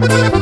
Vengo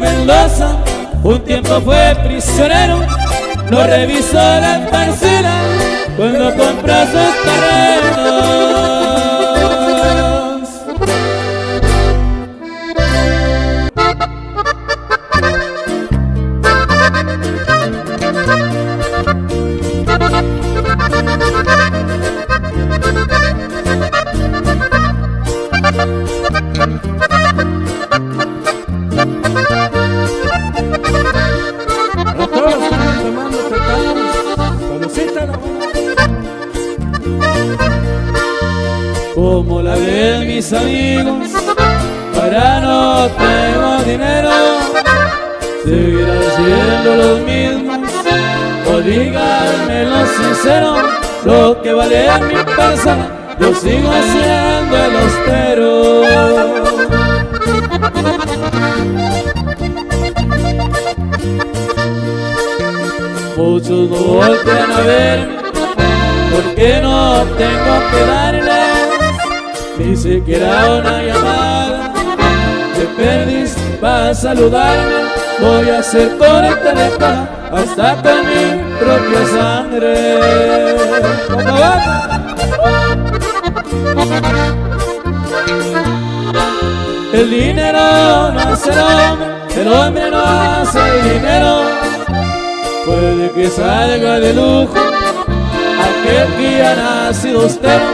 Mendoza un tiempo fue prisionero, no revisó la parcela cuando compró sus terrenos. O díganme lo sincero, lo que vale mi persona, yo sigo siendo el austero. Muchos no voltean a verme porque no tengo que darles ni siquiera una llamada. Te perdiste para saludarme, voy a hacer por el teléfono hasta con mi propia sangre. El dinero no hace el hombre, el hombre no hace el dinero. Puede que salga de lujo aquel que ha nacido austero,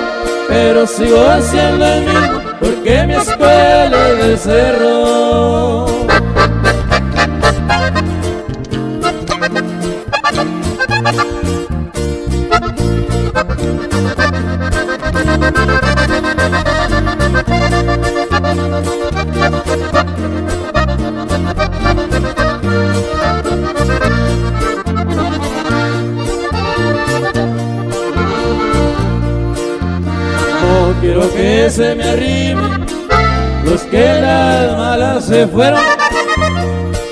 pero sigo siendo el mismo porque mi escuela es del cerro. quiero que se me arrimen los que las malas se fueron,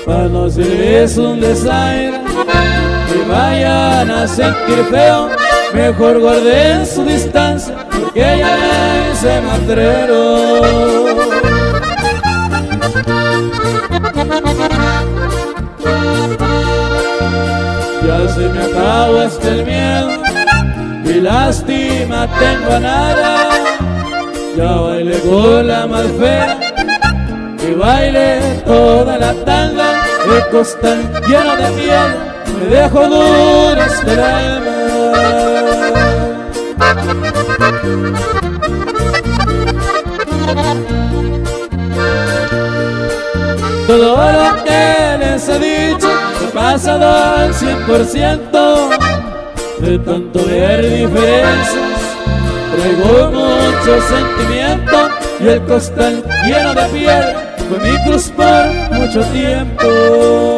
para no serles un desaire que vayan a sentir feo mejor guarden su distancia porque ya se matrero. Ya se me acabó hasta el miedo y lástima tengo a nada. Ya bailé con la más y baile toda la tanga. El costal lleno de miel me dejo duras este del alma todo lo que les he dicho he pasado al 100% de tanto ver diferencias Traigo mucho sentimiento y el costal lleno de piel fue mi cruz por mucho tiempo.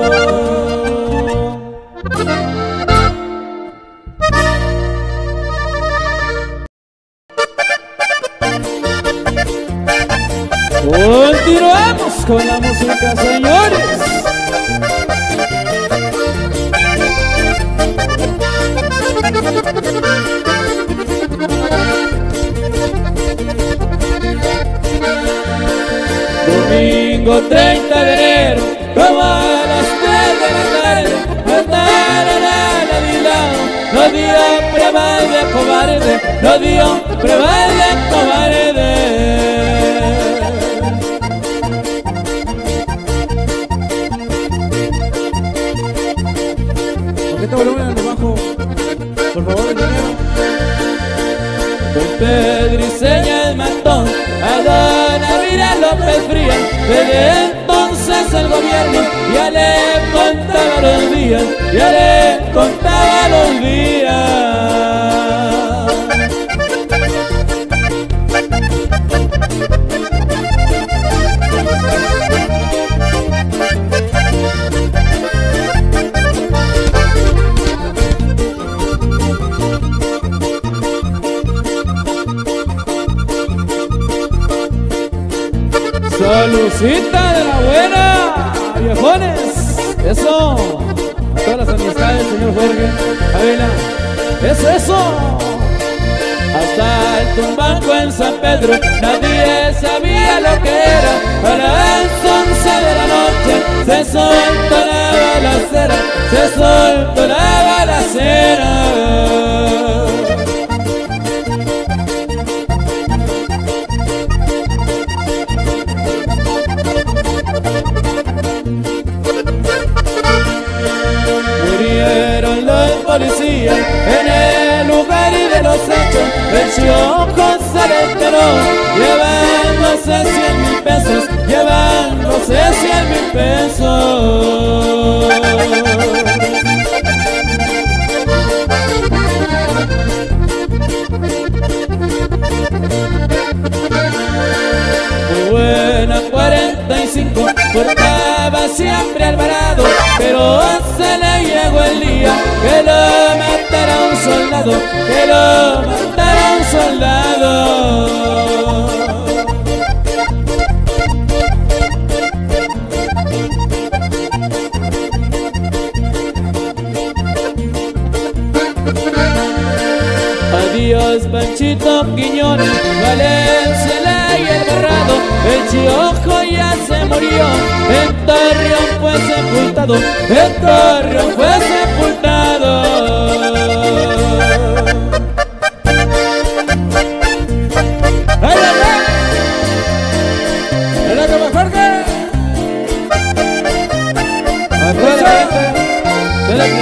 El tumbanco en San Pedro, nadie sabía lo que era. A las once de la noche se soltó la balacera, se soltó la balacera. Murieron los policías en el lugar de los hechos. El chiojo se le enteró, llevándose cien mil pesos, llevándose cien mil pesos. Muy buena 45, portaba siempre Alvarado, pero se le llegó el día que lo matara un soldado, que lo matara un soldado. Adiós Panchito Quiñones, Valencia el Chiojo ya se murió, el Torreón fue sepultado, el Torreón fue sepultado. ¡Ay, ay, ay! ¡El otro más fuerte! Acuérdate de la que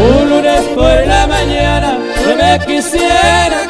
Un lunes por la mañana no me quisiera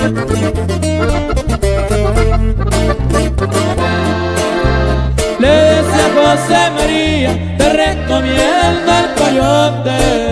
Le decía José María, te recomiendo el coyote.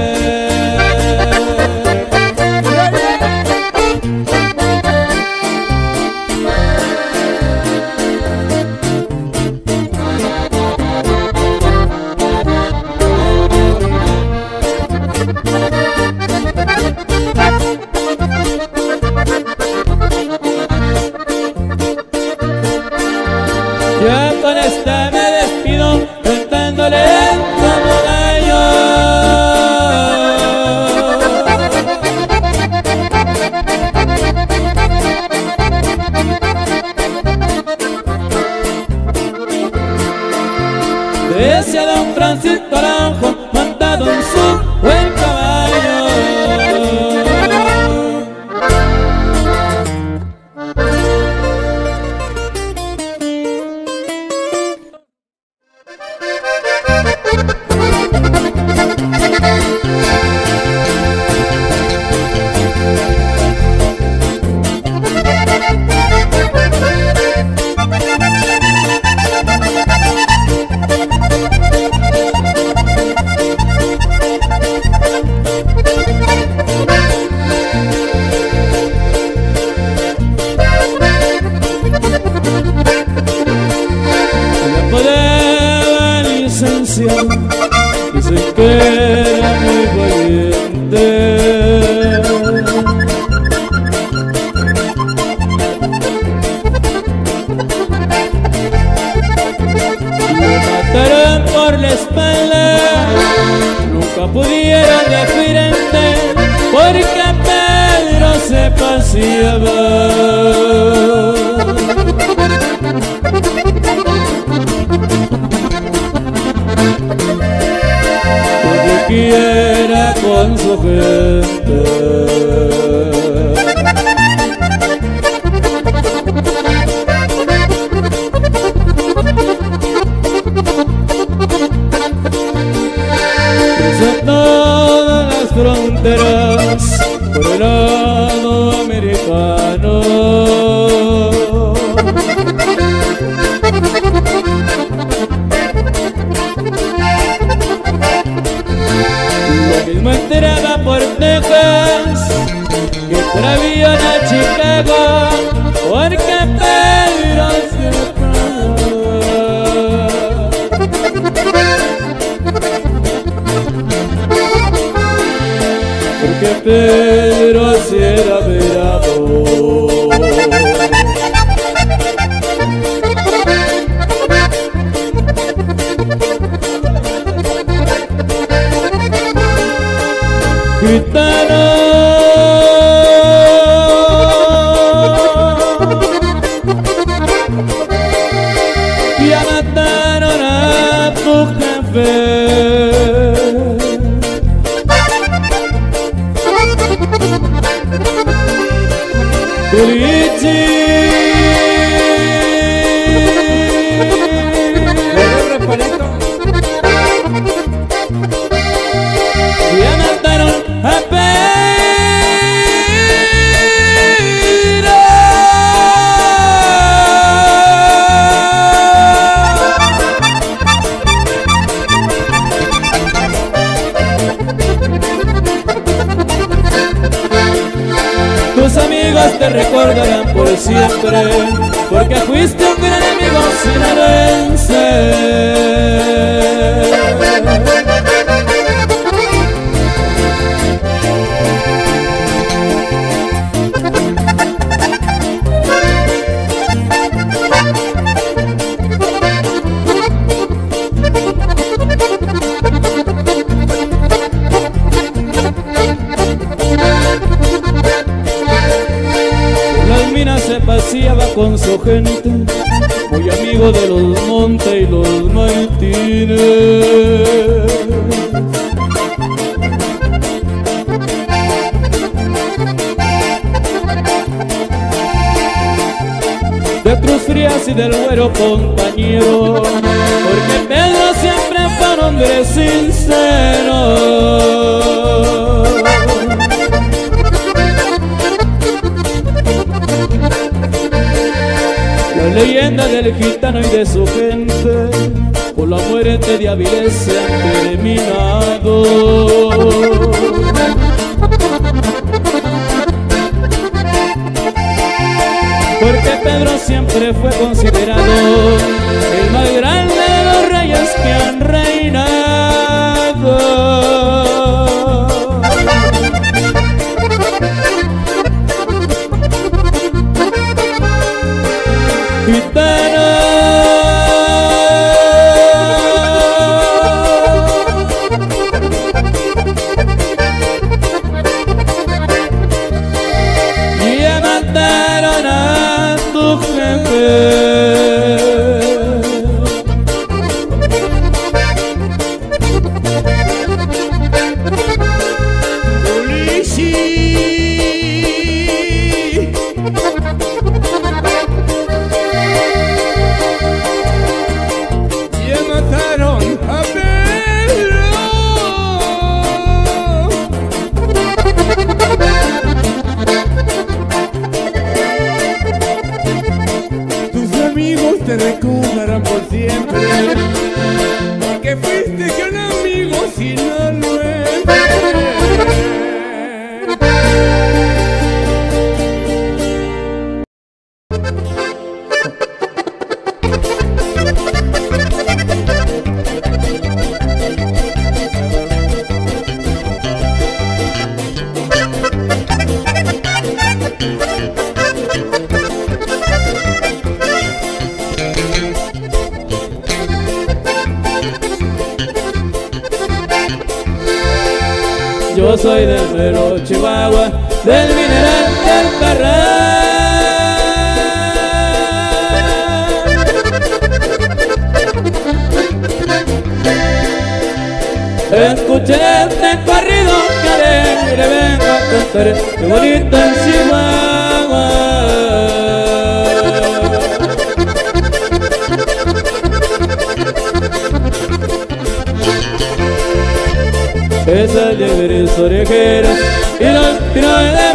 canción sincero. La leyenda del gitano y de su gente Por la muerte de Avilés se han terminado Porque Pedro siempre fue considerado El más grande de los reyes que han reinado soy del mero Chihuahua, del mineral del Parral. Escuché este corrido que alegre vengo a cantar, bonito en Chihuahua. Esas liebres orejeras. Y los pinos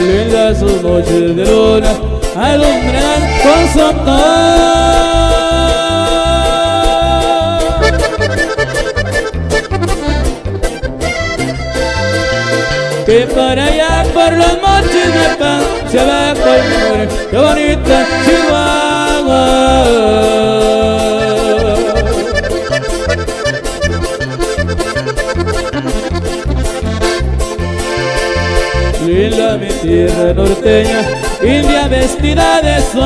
Lindas sus noches de luna alumbran con su amor. Que para allá por los montes de pan se va con mi qué bonita Chihuahua. Linda mi tierra norteña, india vestida de sol.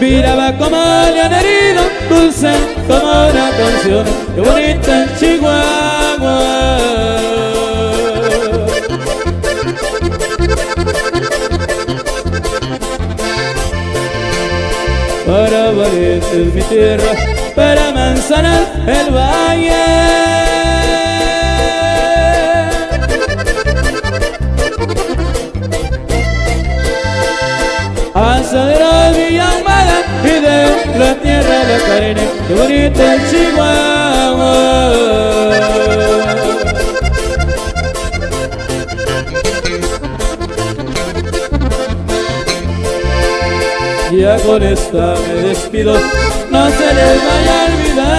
Miraba como le han herido, dulce como una canción, qué bonita Chihuahua. Para Valiente es mi tierra, para Manzana el valle. Asadero Villa Amada y de la tierra de la carne, qué bonita Chihuahua. Ya con esta me despido, no se les vaya a olvidar.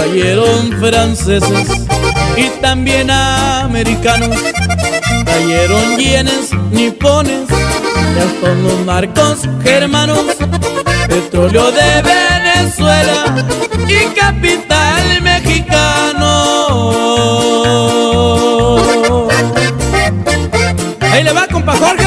Cayeron franceses y también americanos. Cayeron yenes, nipones y hasta los narcos germanos. Petróleo de Venezuela y capital mexicano. Ahí le va, compa Jorge.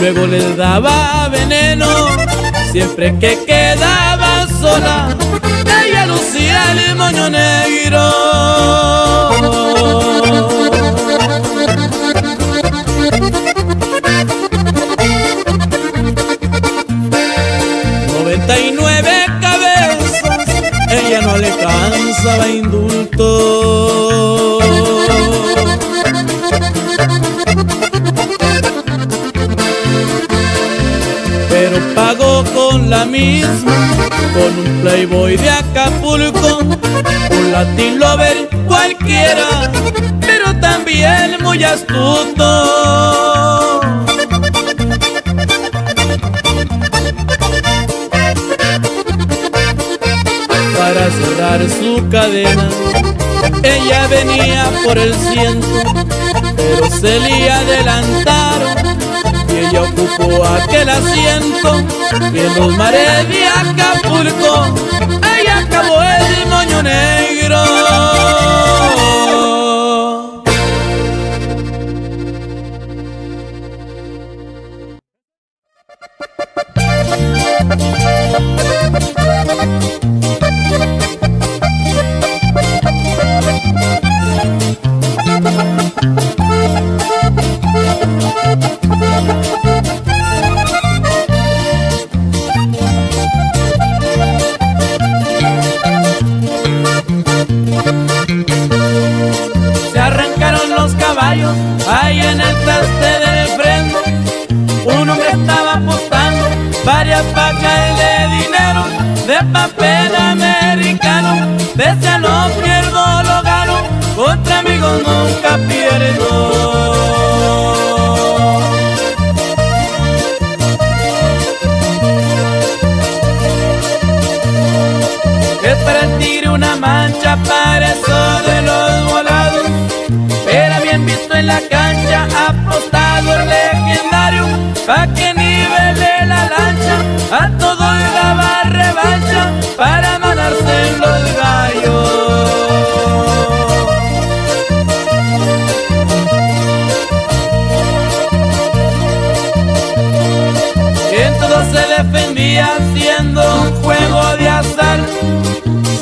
Luego les daba veneno, siempre que quedaba sola, ella lucía el moño negro. Noventa y nueve cabezas, ella no le cansaba la misma con un playboy de Acapulco, un latin lover cualquiera, pero también muy astuto. Para cerrar su cadena, ella venía por el ciento, pero se le adelantaron y ella ocupó aquel asiento y en los mares de Acapulco ella acabó el moño negro.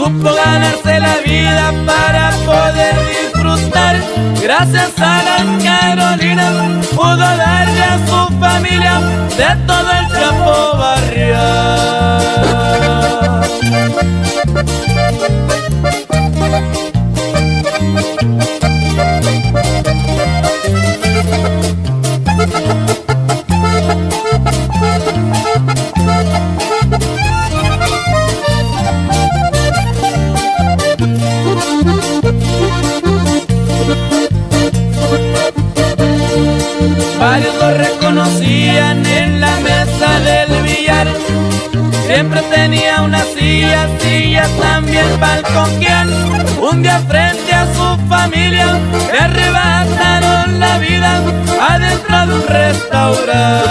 Supo ganarse la vida para poder disfrutar. Gracias a la Carolina pudo darle a su familia de todo el campo barrial. Siempre tenía una silla, silla también balconquear. Un día frente a su familia le arrebataron la vida adentro de un restaurante.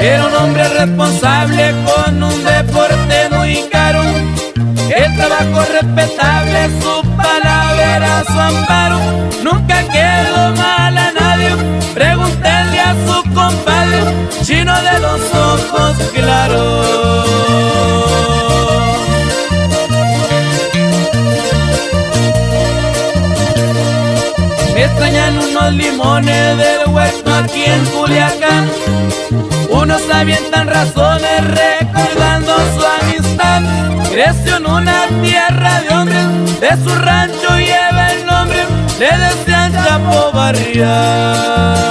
Era un hombre responsable con un deporte muy caro. El trabajo respetable, su su amparo. Nunca quedó mal a nadie. Pregúntenle a su compadre, chino de los ojos claros. Me extrañan unos limones del huerto aquí en Culiacán. Unos avientan razones recordando su amistad. Creció en una tierra de hombres, de su rancho nombre, le decían Chapo Barrial.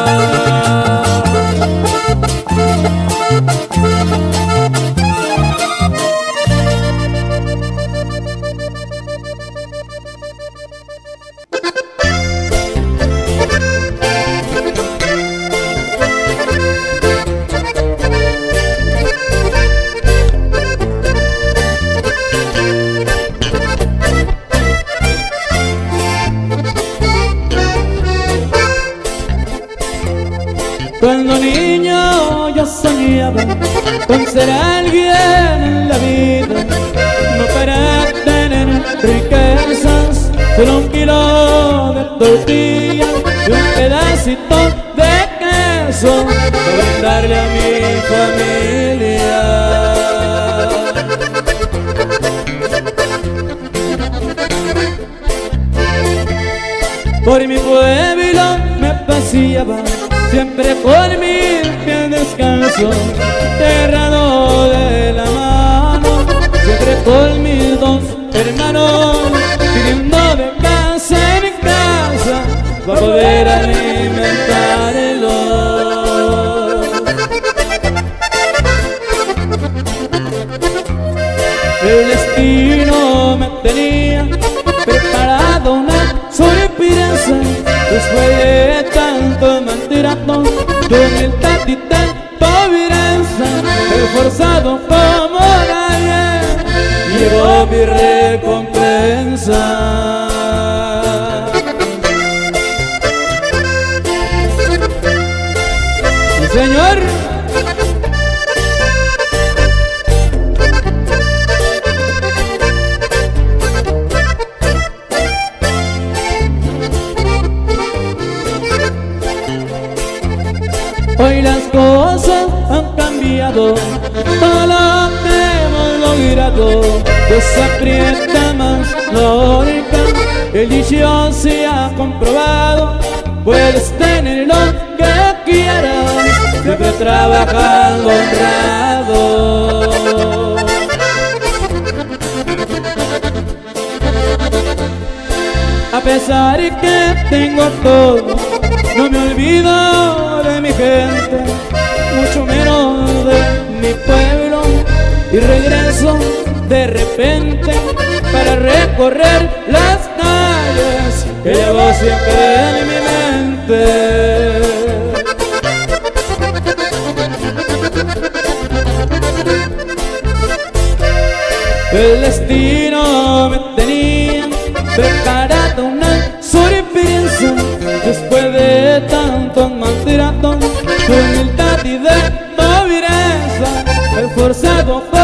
Destino me tenía preparado una sorpresa. Después de tanto mentirato, de humildad y tanta violencia Esforzado como nadie, llegó mi recompensa puedes tener lo que quieras, siempre trabajando honrado. A pesar de que tengo todo, no me olvido de mi gente, mucho menos de mi pueblo. Y regreso de repente para recorrer las que llevo siempre en mi mente. El destino me tenía preparado una sorpresa Después de tantos maltratos, de humildad y de pobreza Esforzado como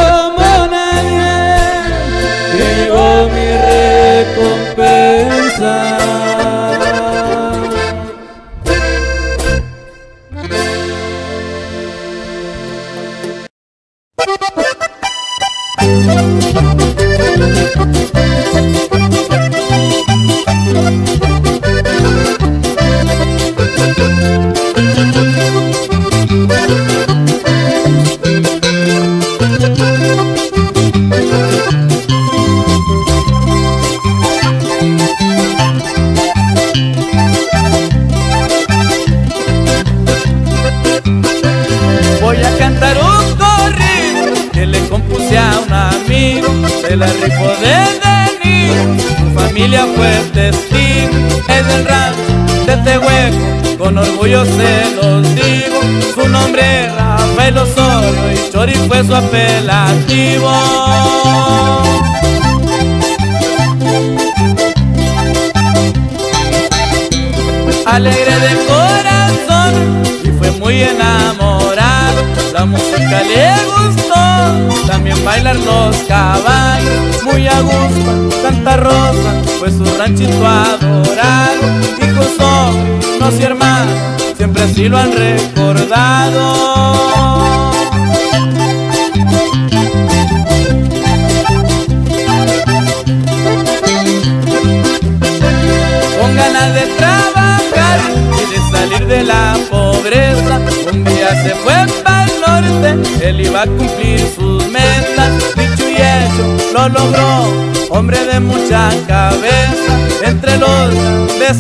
con ganas de trabajar y de salir de la pobreza. Un día se fue para el norte, él iba a cumplir sus metas. Dicho y hecho, lo logró, hombre de mucha cabeza. Entre los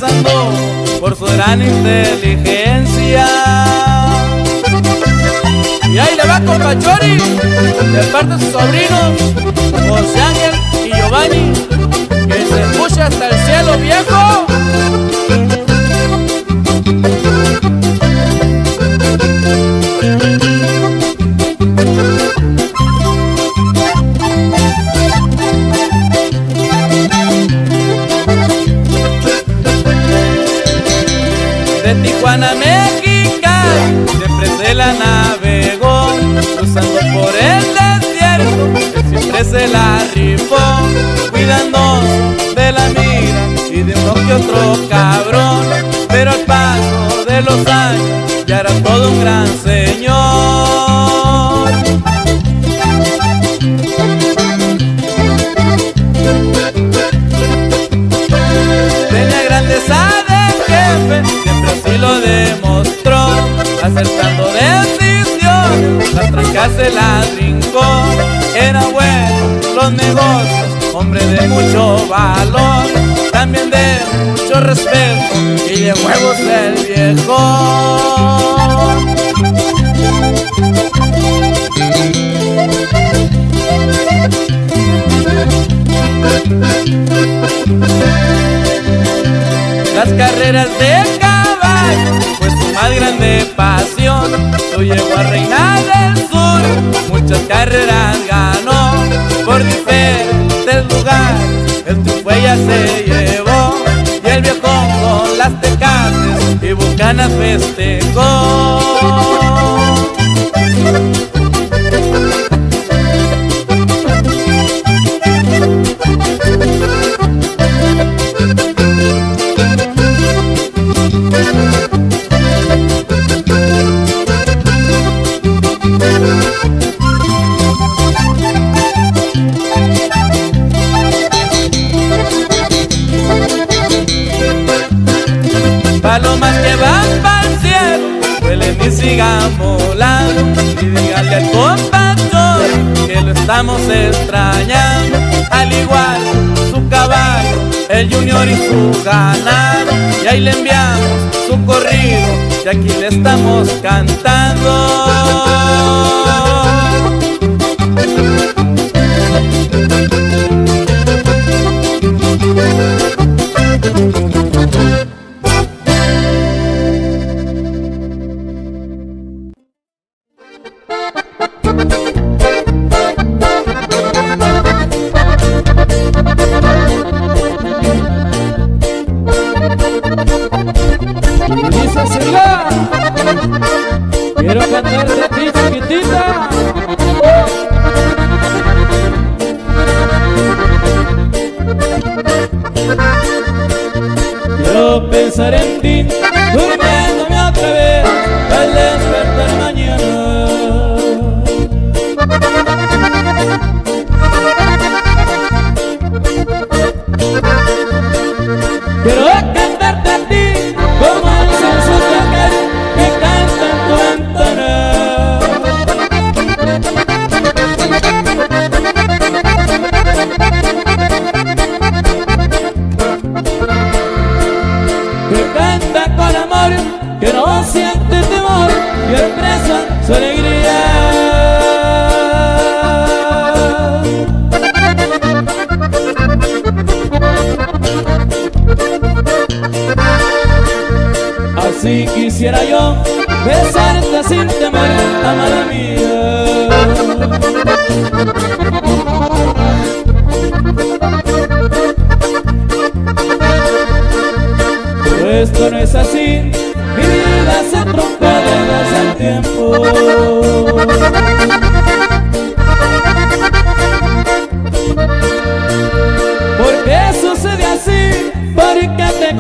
andó por su gran inteligencia. Y ahí le va con Pachori, de parte de sus sobrinos, José Ángel y Giovanni, que se escucha hasta el cielo viejo. Cabrón Pero al paso de los años ya era todo un gran señor Tenía grandeza de jefe, siempre así lo demostró, acertando decisiones, las trancas se las brincó. Era bueno los negocios, hombre de mucho valor, también de mucho respeto y de huevos el viejo. Las carreras de caballo fue su más grande pasión. Yo llegó a reinar del sur, muchas carreras ganó por diferentes lugares. El tu huella se Dominicana festejó. estamos extrañando, al igual su caballo, el Junior y su ganado, y ahí le enviamos su corrido, y aquí le estamos cantando.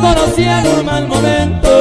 conocí en un mal momento.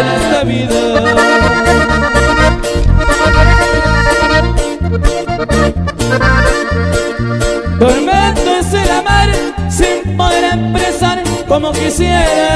En esta vida. Tormento es el amar sin poder expresar como quisiera.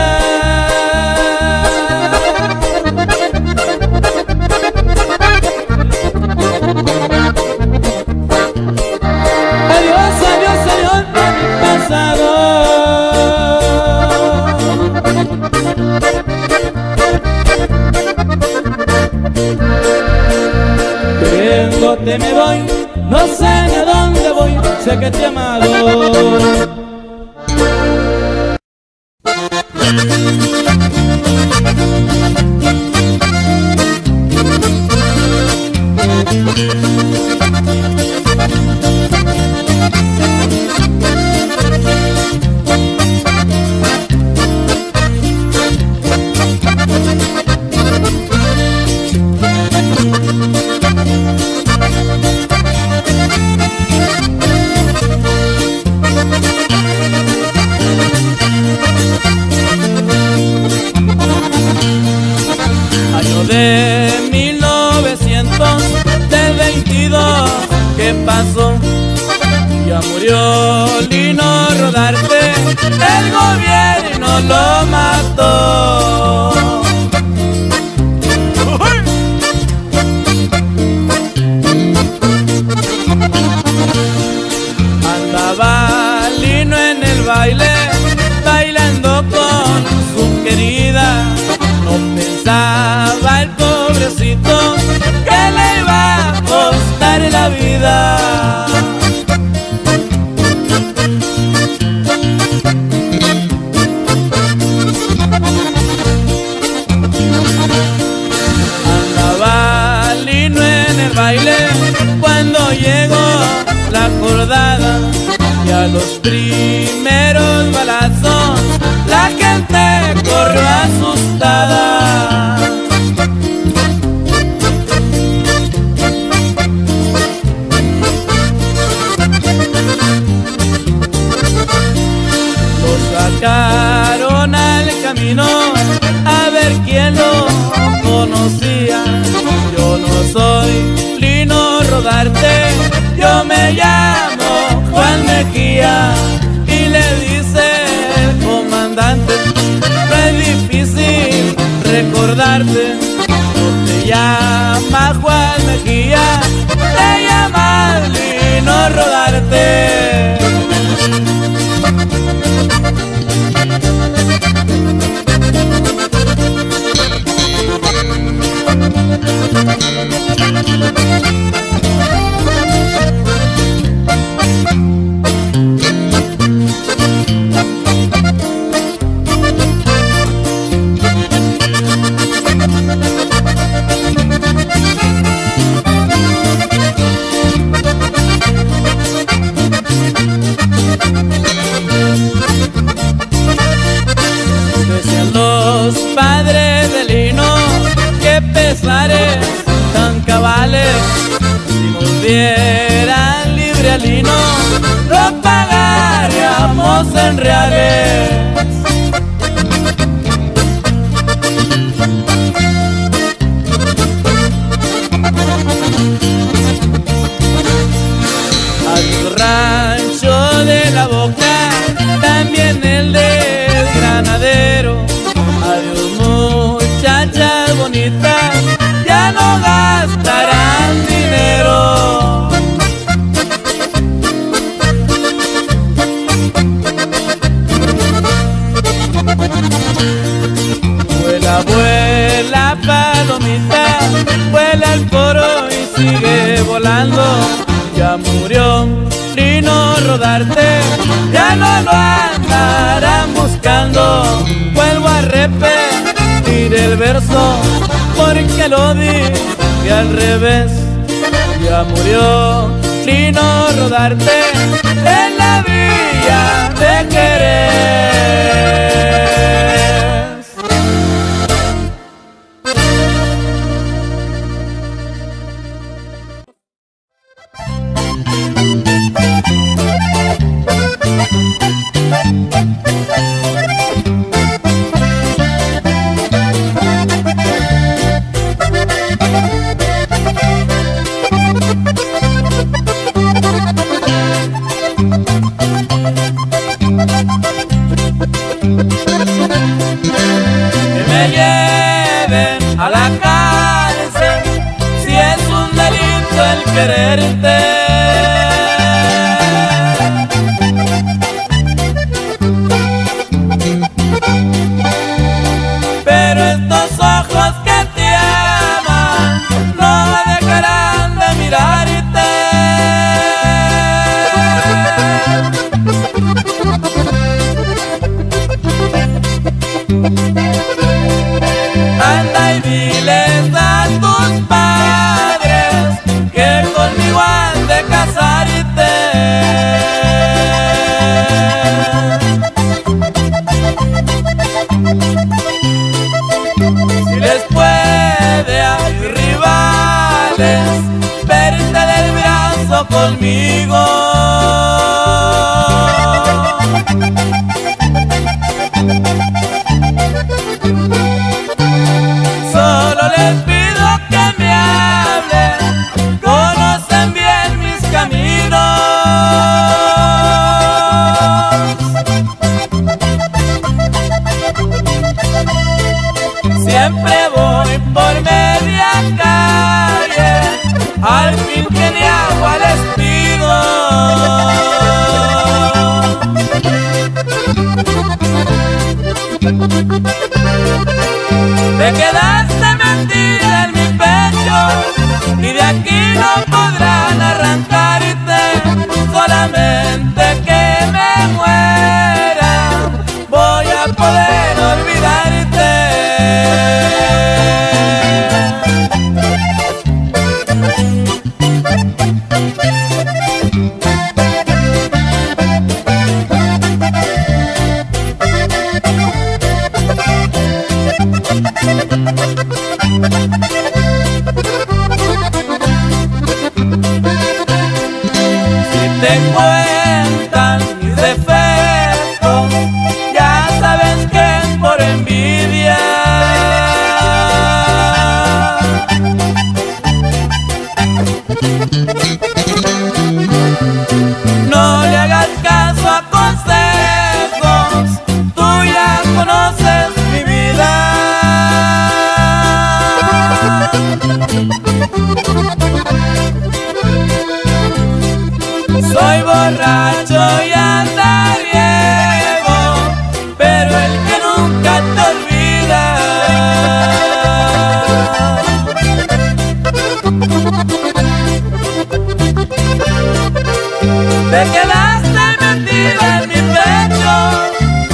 Te quedaste metido en mi pecho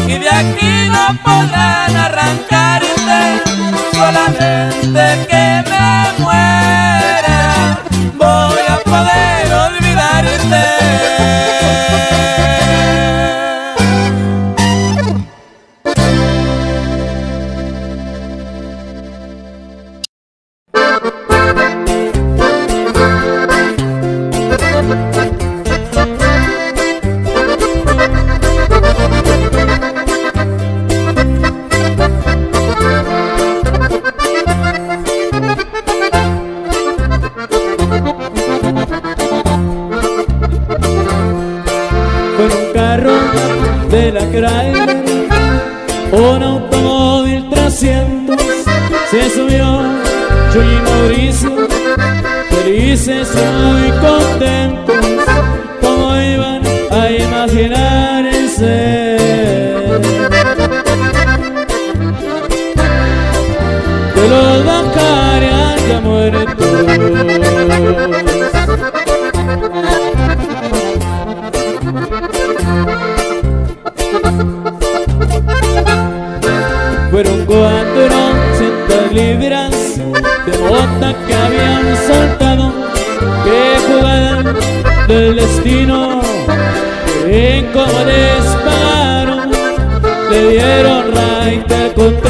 y de aquí no podrán arreglar. Puto